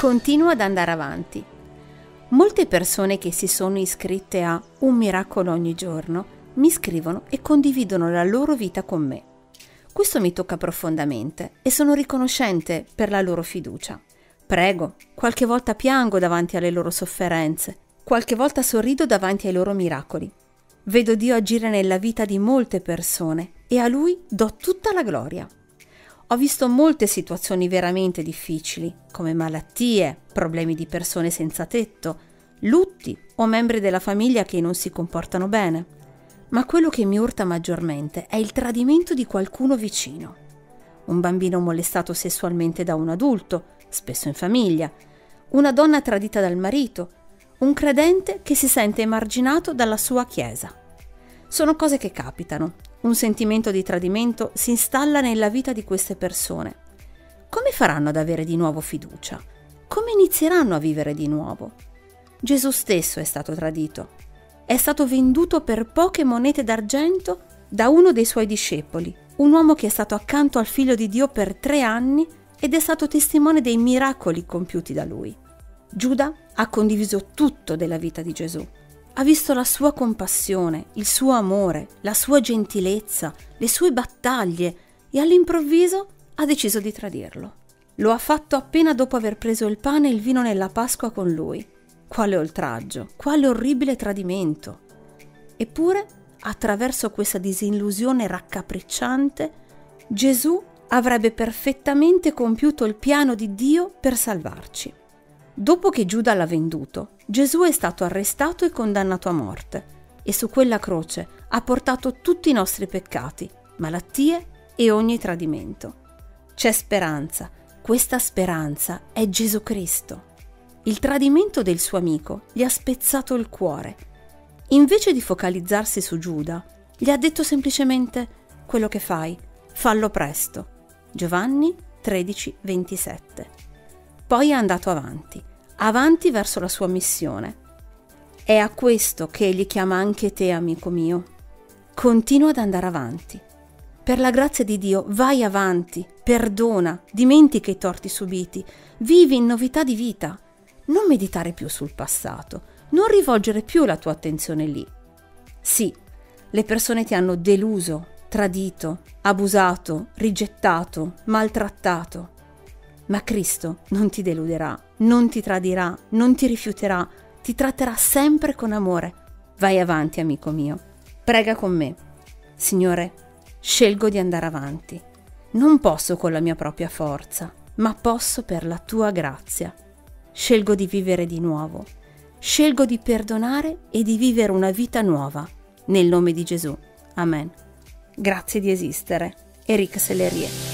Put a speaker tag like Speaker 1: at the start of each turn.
Speaker 1: Continua ad andare avanti. Molte persone che si sono iscritte a Un miracolo ogni giorno mi scrivono e condividono la loro vita con me. Questo mi tocca profondamente e sono riconoscente per la loro fiducia. Prego, qualche volta piango davanti alle loro sofferenze, qualche volta sorrido davanti ai loro miracoli. Vedo Dio agire nella vita di molte persone e a Lui do tutta la gloria. Ho visto molte situazioni veramente difficili, come malattie, problemi di persone senza tetto, lutti o membri della famiglia che non si comportano bene. Ma quello che mi urta maggiormente è il tradimento di qualcuno vicino. Un bambino molestato sessualmente da un adulto, spesso in famiglia, una donna tradita dal marito, un credente che si sente emarginato dalla sua chiesa. Sono cose che capitano. Un sentimento di tradimento si installa nella vita di queste persone. Come faranno ad avere di nuovo fiducia? Come inizieranno a vivere di nuovo? Gesù stesso è stato tradito è stato venduto per poche monete d'argento da uno dei suoi discepoli, un uomo che è stato accanto al figlio di Dio per tre anni ed è stato testimone dei miracoli compiuti da lui. Giuda ha condiviso tutto della vita di Gesù. Ha visto la sua compassione, il suo amore, la sua gentilezza, le sue battaglie e all'improvviso ha deciso di tradirlo. Lo ha fatto appena dopo aver preso il pane e il vino nella Pasqua con lui quale oltraggio, quale orribile tradimento. Eppure, attraverso questa disillusione raccapricciante, Gesù avrebbe perfettamente compiuto il piano di Dio per salvarci. Dopo che Giuda l'ha venduto, Gesù è stato arrestato e condannato a morte e su quella croce ha portato tutti i nostri peccati, malattie e ogni tradimento. C'è speranza, questa speranza è Gesù Cristo. Il tradimento del suo amico gli ha spezzato il cuore. Invece di focalizzarsi su Giuda, gli ha detto semplicemente quello che fai, fallo presto. Giovanni 13, 27. Poi è andato avanti, avanti verso la sua missione. È a questo che egli chiama anche te, amico mio. Continua ad andare avanti. Per la grazia di Dio, vai avanti, perdona, dimentica i torti subiti, vivi in novità di vita non meditare più sul passato, non rivolgere più la tua attenzione lì. Sì, le persone ti hanno deluso, tradito, abusato, rigettato, maltrattato. Ma Cristo non ti deluderà, non ti tradirà, non ti rifiuterà, ti tratterà sempre con amore. Vai avanti, amico mio. Prega con me. Signore, scelgo di andare avanti. Non posso con la mia propria forza, ma posso per la tua grazia. Scelgo di vivere di nuovo. Scelgo di perdonare e di vivere una vita nuova. Nel nome di Gesù. Amen. Grazie di esistere. Eric Sellerie.